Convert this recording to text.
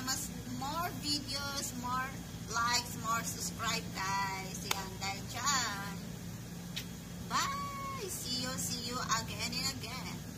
para mas more videos, more likes, more subscribe guys. Yan, dahil dyan. Bye! See you, see you again and again.